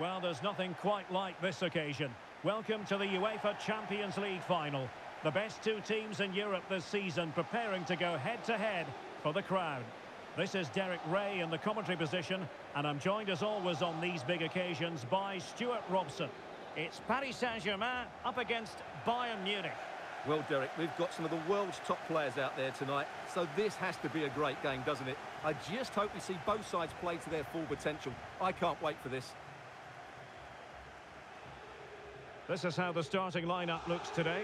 Well, there's nothing quite like this occasion. Welcome to the UEFA Champions League final. The best two teams in Europe this season preparing to go head-to-head -head for the crown. This is Derek Ray in the commentary position, and I'm joined as always on these big occasions by Stuart Robson. It's Paris Saint-Germain up against Bayern Munich. Well, Derek, we've got some of the world's top players out there tonight, so this has to be a great game, doesn't it? I just hope we see both sides play to their full potential. I can't wait for this. This is how the starting lineup looks today.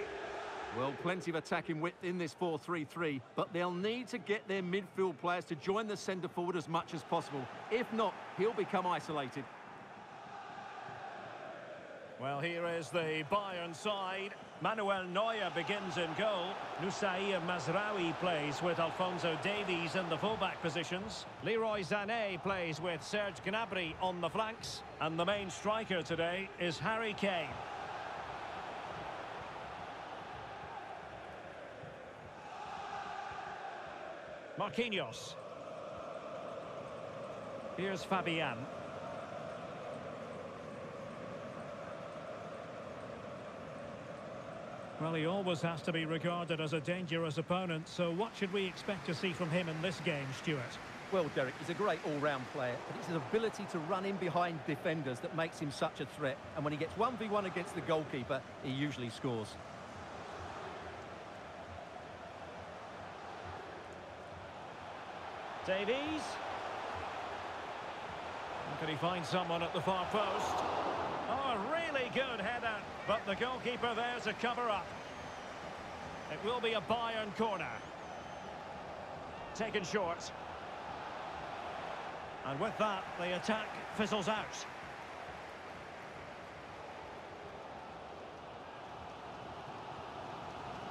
Well, plenty of attacking width in this 4-3-3, but they'll need to get their midfield players to join the centre forward as much as possible. If not, he'll become isolated. Well, here is the Bayern side. Manuel Neuer begins in goal. Noussair Mazraoui plays with Alphonso Davies in the fullback positions. Leroy Sané plays with Serge Gnabry on the flanks. And the main striker today is Harry Kane. Marquinhos. Here's Fabian. Well, he always has to be regarded as a dangerous opponent, so what should we expect to see from him in this game, Stuart? Well, Derek, he's a great all-round player, but it's his ability to run in behind defenders that makes him such a threat. And when he gets 1v1 against the goalkeeper, he usually scores. Davies. Can he find someone at the far post? Oh, really good header, but the goalkeeper there to cover up. It will be a Bayern corner. Taken short. And with that, the attack fizzles out.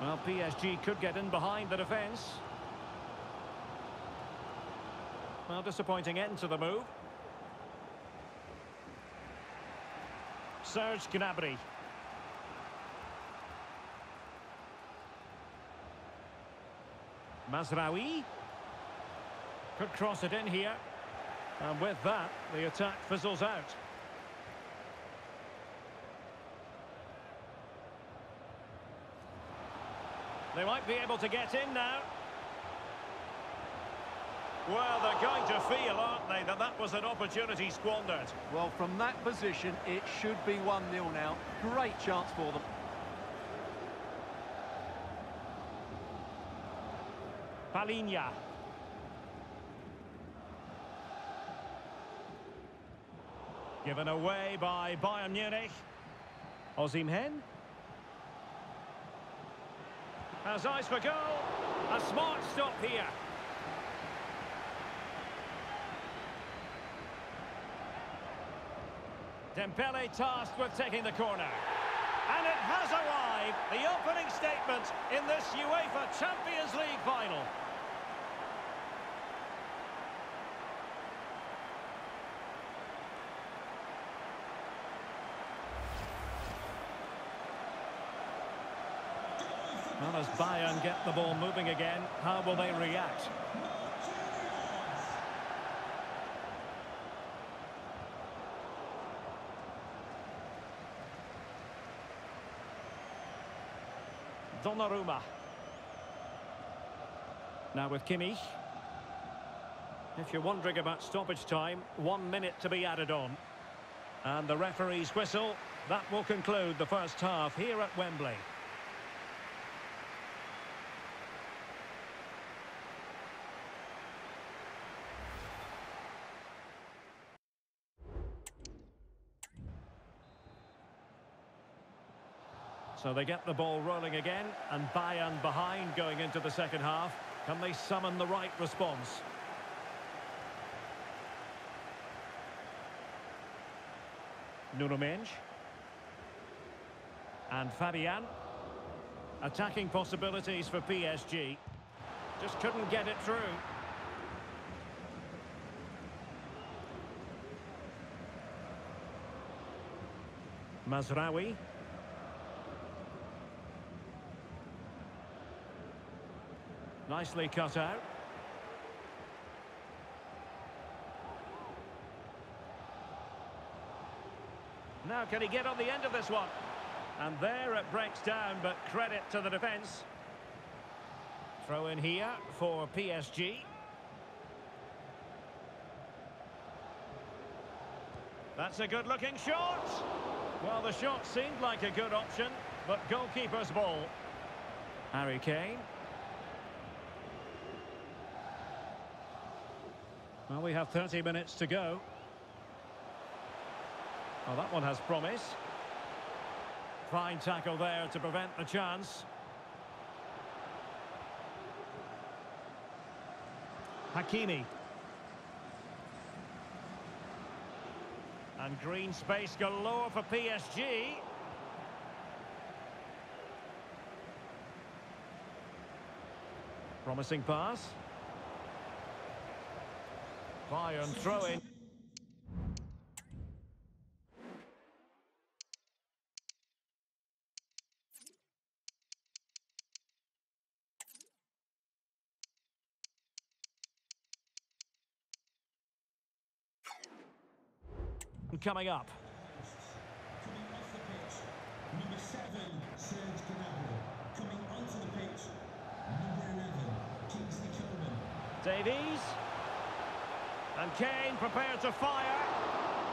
Well, PSG could get in behind the defence. Well, disappointing end to the move. Serge Gnabry. Mazraoui. Could cross it in here. And with that, the attack fizzles out. They might be able to get in now. Well, they're going to feel, aren't they, that that was an opportunity squandered. Well, from that position, it should be 1-0 now. Great chance for them. Palhinha. Given away by Bayern Munich. Osimhen. Has eyes for goal. A smart stop here. Dembele tasked with taking the corner. And it has arrived, the opening statement in this UEFA Champions League final. Well, as Bayern get the ball moving again, how will they react? Donnarumma. Now with Kimmich. If you're wondering about stoppage time, one minute to be added on. And the referee's whistle, that will conclude the first half here at Wembley. So they get the ball rolling again, and Bayern behind going into the second half. Can they summon the right response? Nuno Mendes. And Fabian. Attacking possibilities for PSG. Just couldn't get it through. Mazraoui. Nicely cut out. Now, can he get on the end of this one? And there it breaks down, but credit to the defence. Throw in here for PSG. That's a good-looking shot. Well, the shot seemed like a good option, but goalkeeper's ball. Harry Kane. Well, we have 30 minutes to go. Well, that one has promise. Fine tackle there to prevent the chance. Hakimi. And green space galore for PSG. Promising pass. Bayern throw-in. Coming up. Coming off the pitch, number seven, Serge Gnabry. Coming onto the pitch, number 11, Kingsley Coman. Davies. And Kane prepared to fire.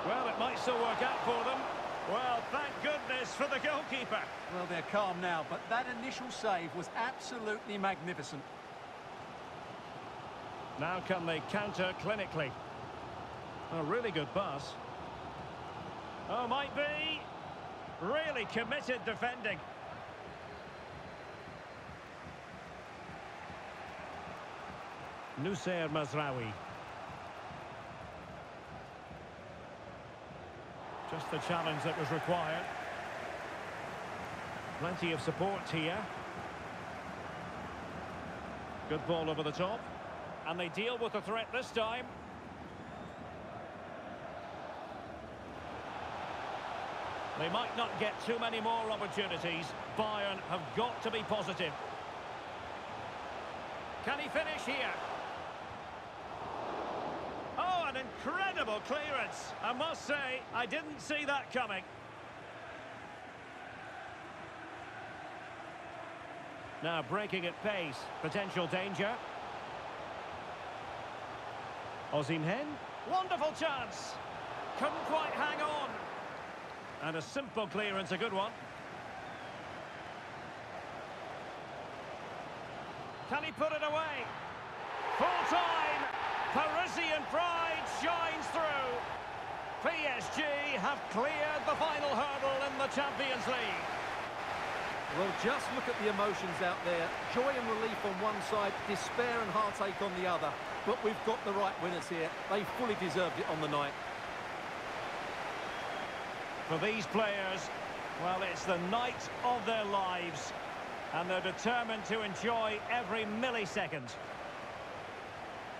Well, it might still work out for them. Well, thank goodness for the goalkeeper. Well, they're calm now, but that initial save was absolutely magnificent. Now can they counter clinically? A really good pass. Oh, might be. Really committed defending. Noussair Mazraoui. Just the challenge that was required. Plenty of support here. Good ball over the top. And they deal with the threat this time. They might not get too many more opportunities. Bayern have got to be positive. Can he finish here? Incredible clearance. I must say, I didn't see that coming. Now breaking at pace. Potential danger. Osimhen. Wonderful chance. Couldn't quite hang on. And a simple clearance, a good one. Can he put it away? Full time. Parisian pride shines through. PSG have cleared the final hurdle in the Champions League. Well, just look at the emotions out there. Joy and relief on one side, despair and heartache on the other. But we've got the right winners here. They fully deserved it on the night. For these players, well, it's the night of their lives. And they're determined to enjoy every millisecond.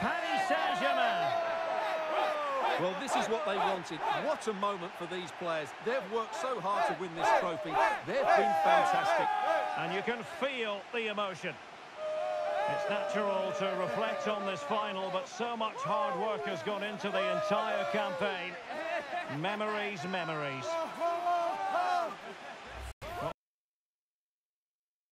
Paris Saint-Germain. Well, this is what they wanted. What a moment for these players. They've worked so hard to win this trophy. They've been fantastic. And you can feel the emotion. It's natural to reflect on this final, but so much hard work has gone into the entire campaign. Memories, memories.